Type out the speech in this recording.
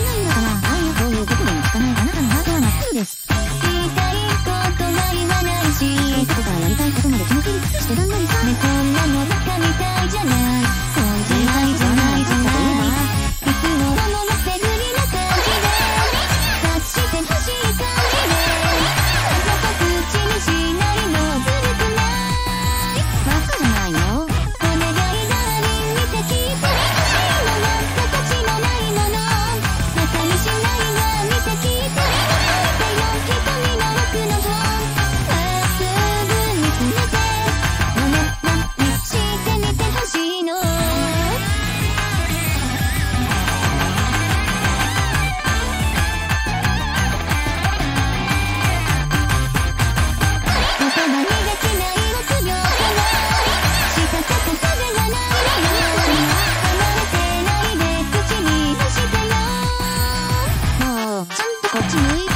yanıyor. To me.